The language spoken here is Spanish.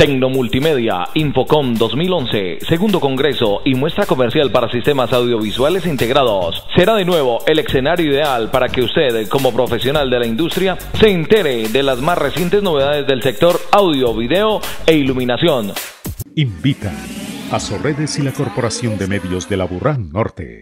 Tecnomultimedia Infocom 2011, segundo congreso y muestra comercial para sistemas audiovisuales integrados. Será de nuevo el escenario ideal para que usted, como profesional de la industria, se entere de las más recientes novedades del sector audio, video e iluminación. Invita a Sorredes y la Corporación de Medios de la Burrán Norte.